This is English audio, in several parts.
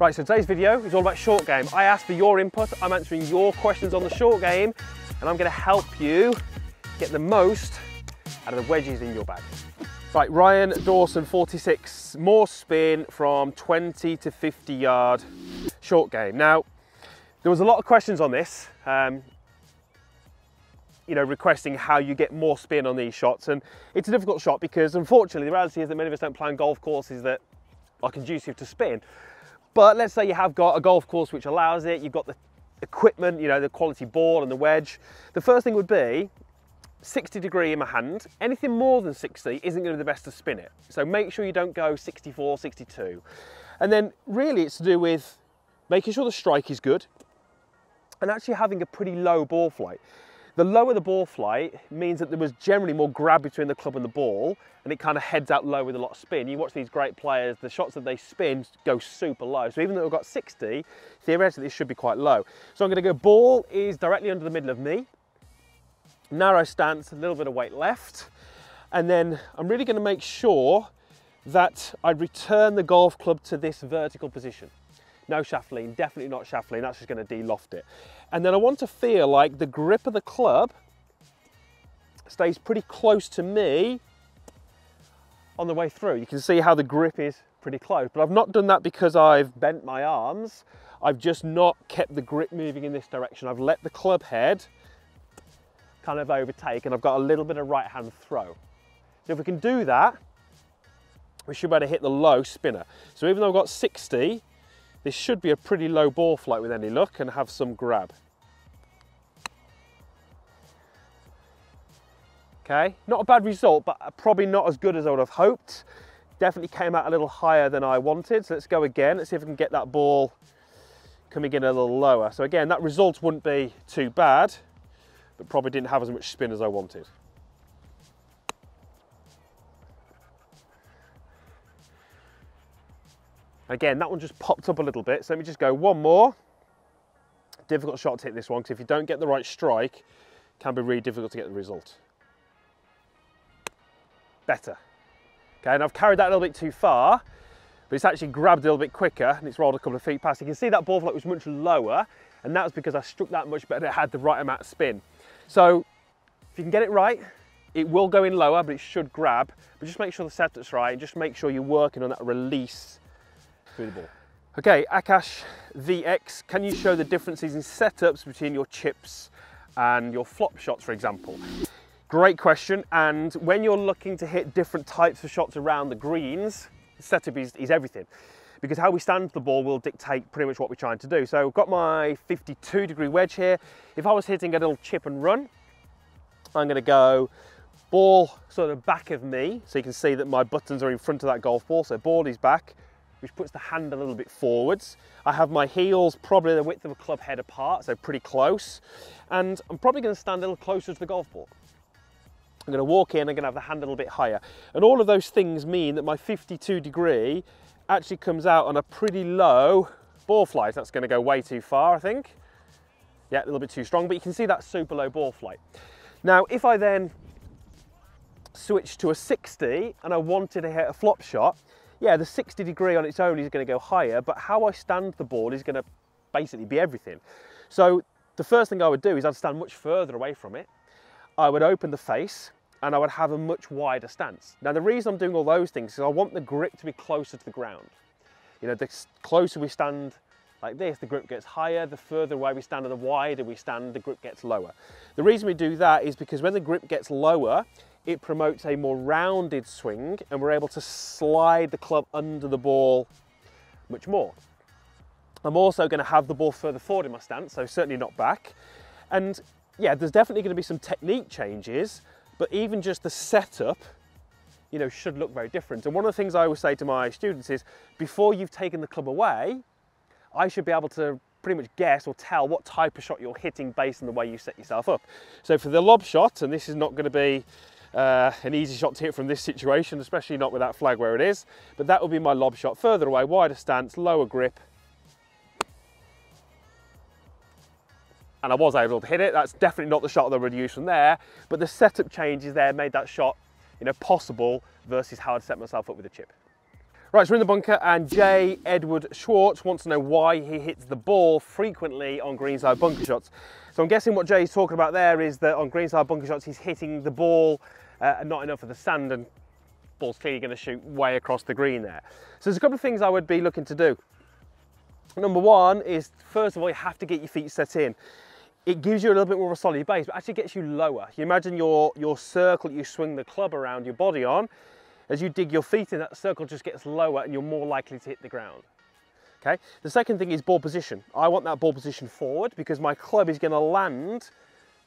Right, so today's video is all about short game. I asked for your input, I'm answering your questions on the short game, and I'm gonna help you get the most out of the wedges in your bag. Right, Ryan Dawson, 46, more spin from 20 to 50 yard short game. Now, there was a lot of questions on this, um, you know, requesting how you get more spin on these shots. And it's a difficult shot because unfortunately the reality is that many of us don't play on golf courses that are conducive to spin. But let's say you have got a golf course which allows it, you've got the equipment, you know, the quality ball and the wedge. The first thing would be 60 degree in my hand. Anything more than 60 isn't going to be the best to spin it. So make sure you don't go 64, 62. And then really it's to do with making sure the strike is good and actually having a pretty low ball flight. The lower the ball flight means that there was generally more grab between the club and the ball and it kind of heads out low with a lot of spin. You watch these great players, the shots that they spin go super low. So even though we've got 60, theoretically it should be quite low. So I'm gonna go ball is directly under the middle of me, narrow stance, a little bit of weight left. And then I'm really gonna make sure that I return the golf club to this vertical position. No shaft lean, definitely not shaft lean, that's just gonna de-loft it. And then I want to feel like the grip of the club stays pretty close to me on the way through. You can see how the grip is pretty close, but I've not done that because I've bent my arms. I've just not kept the grip moving in this direction. I've let the club head kind of overtake and I've got a little bit of right hand throw. So if we can do that, we should be able to hit the low spinner. So even though I've got 60, this should be a pretty low ball flight with any luck and have some grab. Okay, not a bad result, but probably not as good as I would have hoped. Definitely came out a little higher than I wanted. So let's go again. Let's see if we can get that ball coming in a little lower. So again, that result wouldn't be too bad, but probably didn't have as much spin as I wanted. Again, that one just popped up a little bit. So let me just go one more. Difficult shot to hit this one because if you don't get the right strike, it can be really difficult to get the result. Better. Okay, and I've carried that a little bit too far, but it's actually grabbed a little bit quicker and it's rolled a couple of feet past. You can see that ball flight was much lower and that was because I struck that much better, it had the right amount of spin. So if you can get it right, it will go in lower, but it should grab. But just make sure the setup's right and just make sure you're working on that release Okay, Akash VX, can you show the differences in setups between your chips and your flop shots, for example? Great question. And when you're looking to hit different types of shots around the greens, setup is, is everything because how we stand the ball will dictate pretty much what we're trying to do. So I've got my 52 degree wedge here. If I was hitting a little chip and run, I'm gonna go ball sort of back of me. So you can see that my buttons are in front of that golf ball. So ball is back, which puts the hand a little bit forwards. I have my heels probably the width of a club head apart, so pretty close. And I'm probably gonna stand a little closer to the golf ball. I'm gonna walk in, I'm gonna have the hand a little bit higher. And all of those things mean that my 52 degree actually comes out on a pretty low ball flight. That's gonna go way too far, I think. Yeah, a little bit too strong, but you can see that super low ball flight. Now, if I then switch to a 60 and I wanted to hit a flop shot, yeah, the 60 degree on its own is going to go higher, but how I stand the ball is going to basically be everything. So the first thing I would do is I'd stand much further away from it. I would open the face and I would have a much wider stance. Now the reason I'm doing all those things is I want the grip to be closer to the ground. You know, the closer we stand like this, the grip gets higher, the further away we stand and the wider we stand, the grip gets lower. The reason we do that is because when the grip gets lower, it promotes a more rounded swing and we're able to slide the club under the ball much more. I'm also going to have the ball further forward in my stance, so certainly not back. And yeah, there's definitely going to be some technique changes, but even just the setup, you know, should look very different. And one of the things I always say to my students is, before you've taken the club away, I should be able to pretty much guess or tell what type of shot you're hitting based on the way you set yourself up. So for the lob shot, and this is not going to be uh, an easy shot to hit from this situation, especially not with that flag where it is. But that will be my lob shot. Further away, wider stance, lower grip. And I was able to hit it. That's definitely not the shot that I would use from there. But the setup changes there made that shot you know, possible versus how I'd set myself up with a chip. Right, so we're in the bunker and Jay Edward Schwartz wants to know why he hits the ball frequently on greenside bunker shots. So I'm guessing what Jay's talking about there is that on greenside bunker shots he's hitting the ball uh, not enough of the sand and ball's clearly going to shoot way across the green there. So there's a couple of things I would be looking to do. Number one is, first of all, you have to get your feet set in. It gives you a little bit more of a solid base, but actually gets you lower. You imagine your, your circle you swing the club around your body on, as you dig your feet in, that circle just gets lower and you're more likely to hit the ground. Okay. The second thing is ball position. I want that ball position forward because my club is going to land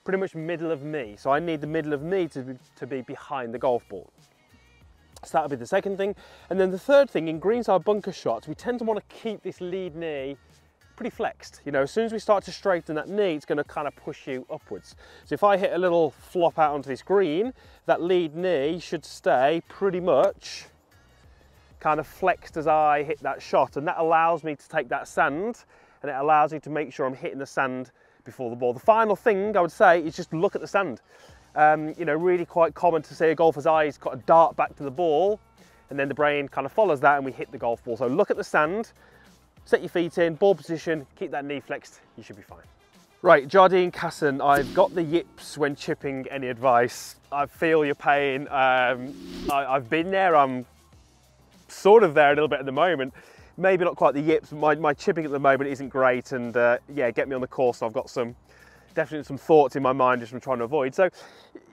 pretty much middle of me. So I need the middle of me to be, to be behind the golf ball. So that'll be the second thing. And then the third thing, in greenside bunker shots, we tend to want to keep this lead knee pretty flexed. You know, as soon as we start to straighten that knee, it's going to kind of push you upwards. So if I hit a little flop out onto this green, that lead knee should stay pretty much kind of flexed as I hit that shot. And that allows me to take that sand and it allows me to make sure I'm hitting the sand before the ball. The final thing I would say is just look at the sand. Um, you know, really quite common to see a golfer's eyes kind of dart back to the ball and then the brain kind of follows that and we hit the golf ball. So look at the sand, set your feet in, ball position, keep that knee flexed, you should be fine. Right, Jardine Casson, I've got the yips when chipping. Any advice? I feel your pain. Um, I, have been there. I'm sort of there a little bit at the moment. Maybe not quite the yips. My, my chipping at the moment isn't great. And uh, yeah, get me on the course. I've got some, definitely some thoughts in my mind just from trying to avoid. So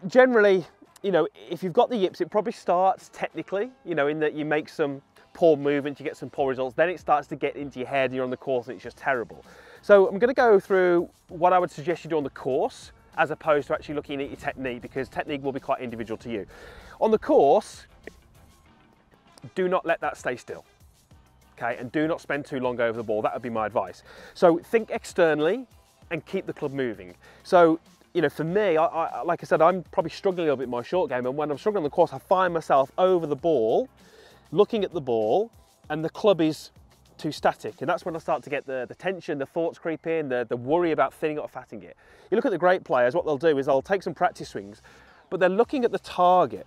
generally, you know, if you've got the yips, it probably starts technically, you know, in that you make some poor movements, you get some poor results, then it starts to get into your head and you're on the course and it's just terrible. So I'm gonna go through what I would suggest you do on the course as opposed to actually looking at your technique because technique will be quite individual to you. On the course, do not let that stay still. Okay, and do not spend too long over the ball. That would be my advice. So think externally and keep the club moving. So you know, for me, I, I, like I said, I'm probably struggling a little bit in my short game, and when I'm struggling on the course, I find myself over the ball looking at the ball and the club is too static. And that's when I start to get the, the tension, the thoughts creep in, the, the worry about thinning it or fatting it. You look at the great players, what they'll do is they'll take some practice swings, but they're looking at the target.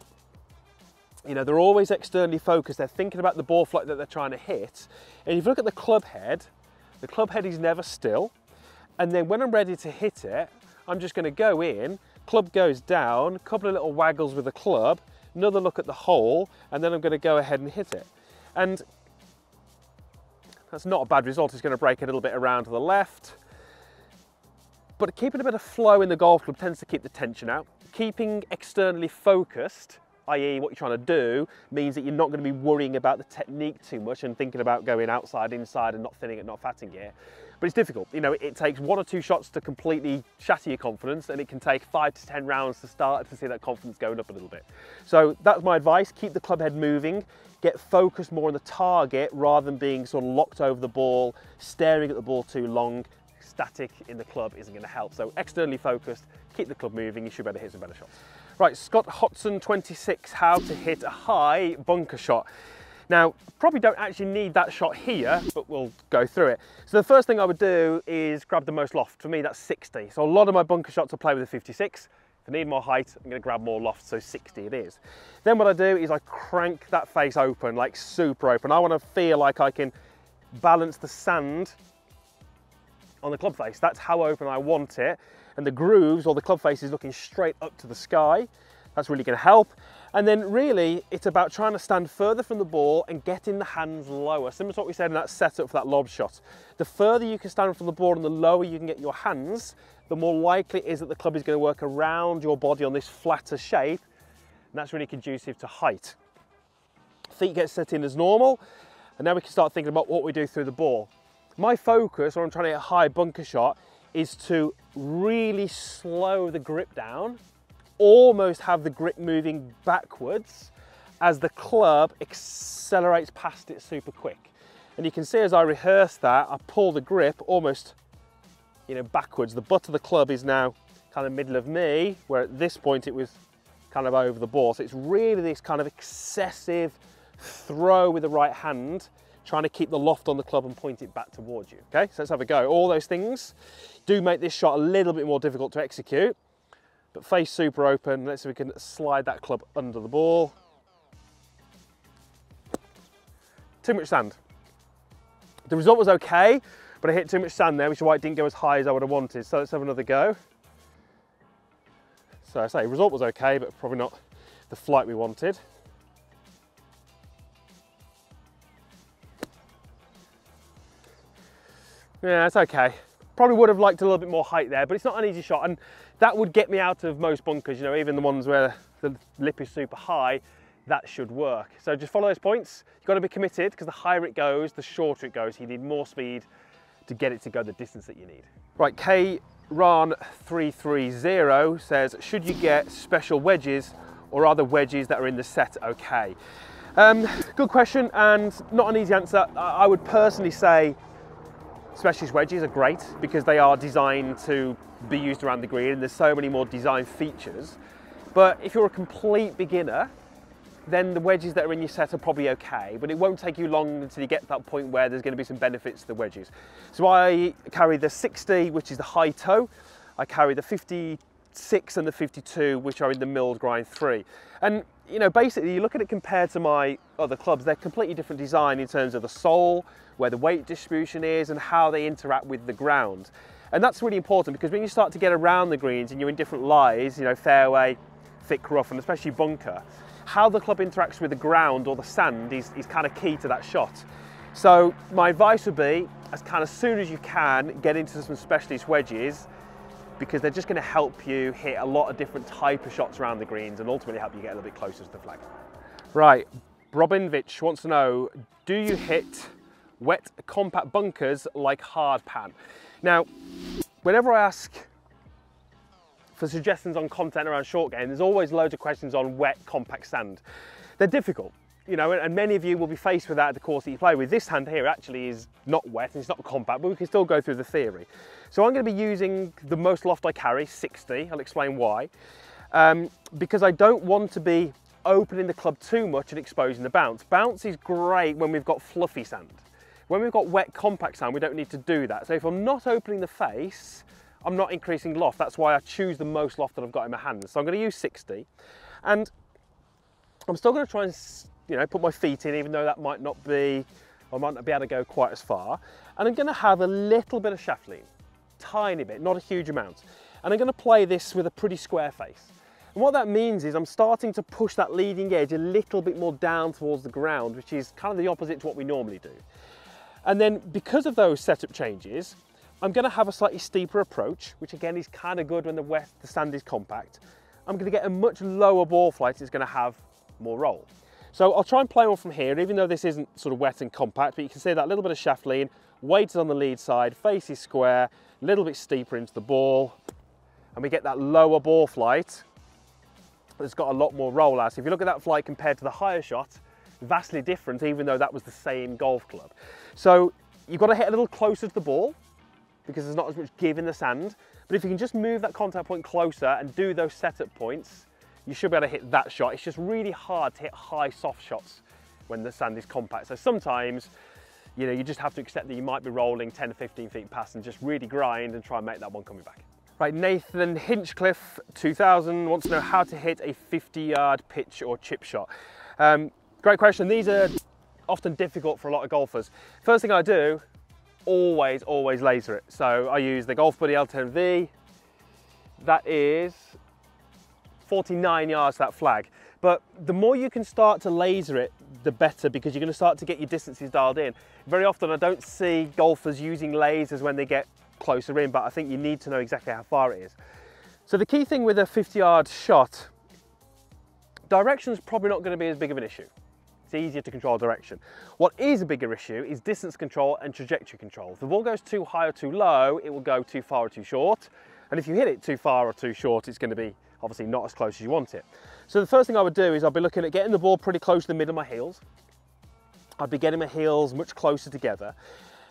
You know, they're always externally focused. They're thinking about the ball flight that they're trying to hit. And if you look at the club head, the club head is never still. And then when I'm ready to hit it, I'm just going to go in, club goes down, couple of little waggles with the club, another look at the hole, and then I'm going to go ahead and hit it. And that's not a bad result. It's going to break a little bit around to the left. But keeping a bit of flow in the golf club tends to keep the tension out. Keeping externally focused, i.e. what you're trying to do, means that you're not going to be worrying about the technique too much and thinking about going outside, inside and not thinning it, not fatting it. But it's difficult. You know, it takes one or two shots to completely shatter your confidence and it can take five to 10 rounds to start to see that confidence going up a little bit. So that's my advice. Keep the club head moving, get focused more on the target rather than being sort of locked over the ball, staring at the ball too long. Static in the club isn't going to help. So externally focused, keep the club moving, you should be able to hit some better shots. Right, Scott Hodson 26, how to hit a high bunker shot. Now, probably don't actually need that shot here, but we'll go through it. So the first thing I would do is grab the most loft. For me, that's 60. So a lot of my bunker shots I play with a 56. If I need more height, I'm gonna grab more loft, so 60 it is. Then what I do is I crank that face open, like super open. I wanna feel like I can balance the sand on the club face. That's how open I want it. And the grooves or the club face is looking straight up to the sky. That's really gonna help. And then really, it's about trying to stand further from the ball and getting the hands lower. Similar to what we said in that setup for that lob shot. The further you can stand from the ball and the lower you can get your hands, the more likely it is that the club is going to work around your body on this flatter shape. And that's really conducive to height. Feet get set in as normal. And now we can start thinking about what we do through the ball. My focus when I'm trying to hit a high bunker shot is to really slow the grip down almost have the grip moving backwards as the club accelerates past it super quick. And you can see as I rehearse that, I pull the grip almost you know, backwards. The butt of the club is now kind of middle of me, where at this point it was kind of over the ball. So it's really this kind of excessive throw with the right hand, trying to keep the loft on the club and point it back towards you. Okay, so let's have a go. All those things do make this shot a little bit more difficult to execute but face super open. Let's see if we can slide that club under the ball. too much sand. The result was okay, but I hit too much sand there, which is why it didn't go as high as I would have wanted. So let's have another go. So I say, result was okay, but probably not the flight we wanted. Yeah, it's okay. Probably would have liked a little bit more height there, but it's not an easy shot. And that would get me out of most bunkers, you know, even the ones where the lip is super high, that should work. So just follow those points. You've got to be committed because the higher it goes, the shorter it goes. You need more speed to get it to go the distance that you need. Right, K Ran 330 says, should you get special wedges or are the wedges that are in the set okay? Um, good question and not an easy answer. I would personally say specialist wedges are great because they are designed to be used around the green and there's so many more design features. But if you're a complete beginner, then the wedges that are in your set are probably okay, but it won't take you long until you get to that point where there's going to be some benefits to the wedges. So I carry the 60, which is the Hi-Toe. I carry the 56 and the 52, which are in the milled grind 3. And, you know, basically you look at it compared to my other clubs, they're completely different design in terms of the sole, where the weight distribution is, and how they interact with the ground. And that's really important because when you start to get around the greens and you're in different lies, you know, fairway, thick rough, and especially bunker, how the club interacts with the ground or the sand is, is kind of key to that shot. So my advice would be, as kind of soon as you can, get into some specialist wedges because they're just going to help you hit a lot of different type of shots around the greens and ultimately help you get a little bit closer to the flag. Right, Robinvich wants to know, do you hit wet compact bunkers like hard pan? Now, whenever I ask for suggestions on content around short game, there's always loads of questions on wet, compact sand. They're difficult, you know, and many of you will be faced with that at the course that you play with. This hand here actually is not wet and it's not compact, but we can still go through the theory. So I'm going to be using the most loft I carry, 60. I'll explain why. Um, because I don't want to be opening the club too much and exposing the bounce. Bounce is great when we've got fluffy sand. When we've got wet compact sand, we don't need to do that. So if I'm not opening the face, I'm not increasing loft. That's why I choose the most loft that I've got in my hands. So I'm going to use 60. And I'm still going to try and you know, put my feet in, even though that might not be, I might not be able to go quite as far. And I'm going to have a little bit of shaft lean, tiny bit, not a huge amount. And I'm going to play this with a pretty square face. And what that means is I'm starting to push that leading edge a little bit more down towards the ground, which is kind of the opposite to what we normally do. And then because of those setup changes, I'm going to have a slightly steeper approach, which again is kind of good when the, wet, the sand is compact. I'm going to get a much lower ball flight, it's going to have more roll. So I'll try and play one from here, even though this isn't sort of wet and compact, but you can see that little bit of shaft lean, weight is on the lead side, face is square, a little bit steeper into the ball, and we get that lower ball flight that's got a lot more roll out. So if you look at that flight compared to the higher shot, vastly different, even though that was the same golf club. So you've got to hit a little closer to the ball, because there's not as much give in the sand. But if you can just move that contact point closer and do those setup points, you should be able to hit that shot. It's just really hard to hit high soft shots when the sand is compact. So sometimes, you know, you just have to accept that you might be rolling 10 to 15 feet past and just really grind and try and make that one coming back. Right, Nathan Hinchcliffe, 2000, wants to know how to hit a 50 yard pitch or chip shot. Um, great question. These are often difficult for a lot of golfers. First thing I do always, always laser it. So I use the Golf Buddy L10V. That is 49 yards that flag. But the more you can start to laser it, the better because you're going to start to get your distances dialed in. Very often I don't see golfers using lasers when they get closer in, but I think you need to know exactly how far it is. So the key thing with a 50 yard shot, direction is probably not going to be as big of an issue it's easier to control direction. What is a bigger issue is distance control and trajectory control. If the ball goes too high or too low, it will go too far or too short. And if you hit it too far or too short, it's going to be obviously not as close as you want it. So the first thing I would do is I'd be looking at getting the ball pretty close to the middle of my heels. I'd be getting my heels much closer together.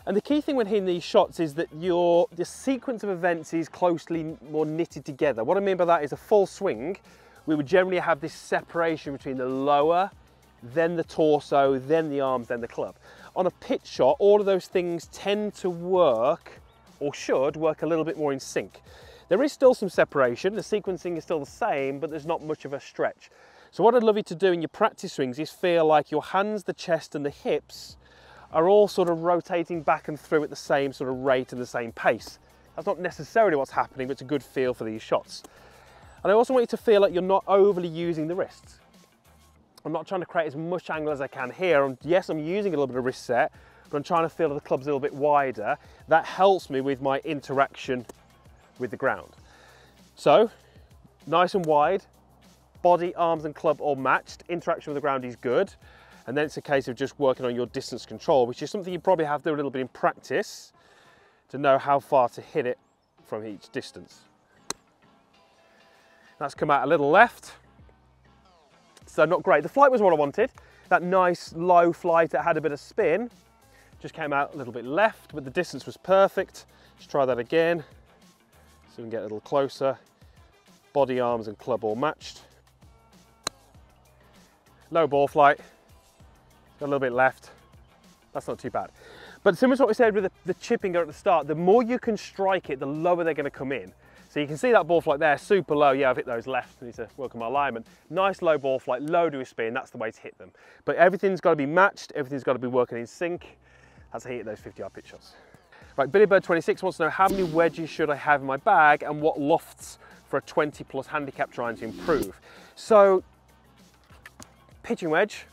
And the key thing when hitting these shots is that your the sequence of events is closely more knitted together. What I mean by that is a full swing, we would generally have this separation between the lower then the torso, then the arms, then the club. On a pitch shot, all of those things tend to work, or should work a little bit more in sync. There is still some separation, the sequencing is still the same, but there's not much of a stretch. So what I'd love you to do in your practice swings is feel like your hands, the chest and the hips are all sort of rotating back and through at the same sort of rate and the same pace. That's not necessarily what's happening, but it's a good feel for these shots. And I also want you to feel like you're not overly using the wrists. I'm not trying to create as much angle as I can here. And yes, I'm using a little bit of wrist set, but I'm trying to feel the club's a little bit wider. That helps me with my interaction with the ground. So, nice and wide, body, arms and club all matched. Interaction with the ground is good. And then it's a case of just working on your distance control, which is something you probably have to do a little bit in practice to know how far to hit it from each distance. That's come out a little left. So not great. The flight was what I wanted. That nice low flight that had a bit of spin. Just came out a little bit left, but the distance was perfect. Let's try that again. So we can get a little closer. Body, arms and club all matched. Low ball flight, got a little bit left. That's not too bad. But similar to what we said with the, the chipping at the start, the more you can strike it, the lower they're gonna come in. So you can see that ball flight there, super low. Yeah, I've hit those left. I need to work on my alignment. Nice low ball flight, low to a spin. That's the way to hit them. But everything's got to be matched. Everything's got to be working in sync. That's how you hit those 50 yard pitch shots. Right, Billy Bird 26 wants to know how many wedges should I have in my bag and what lofts for a 20 plus handicap trying to improve. So pitching wedge,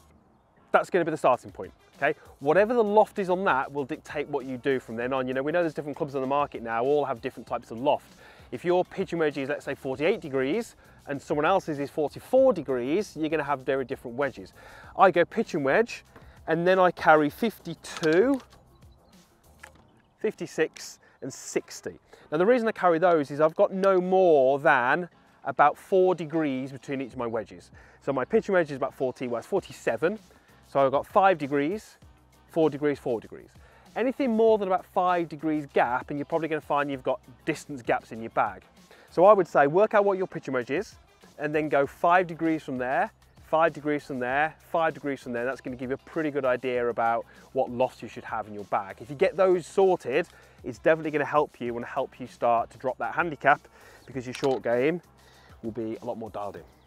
that's going to be the starting point. Okay, whatever the loft is on that will dictate what you do from then on. You know, we know there's different clubs on the market now, all have different types of loft. If your pitching wedge is, let's say 48 degrees and someone else's is 44 degrees, you're gonna have very different wedges. I go pitching wedge and then I carry 52, 56 and 60. Now the reason I carry those is I've got no more than about four degrees between each of my wedges. So my pitching wedge is about 40, well it's 47, so I've got five degrees, four degrees, four degrees. Anything more than about five degrees gap and you're probably gonna find you've got distance gaps in your bag. So I would say work out what your pitching wedge is and then go five degrees from there, five degrees from there, five degrees from there. That's gonna give you a pretty good idea about what loft you should have in your bag. If you get those sorted, it's definitely gonna help you and help you start to drop that handicap because your short game will be a lot more dialed in.